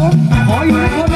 ผมขออยู่นะครับ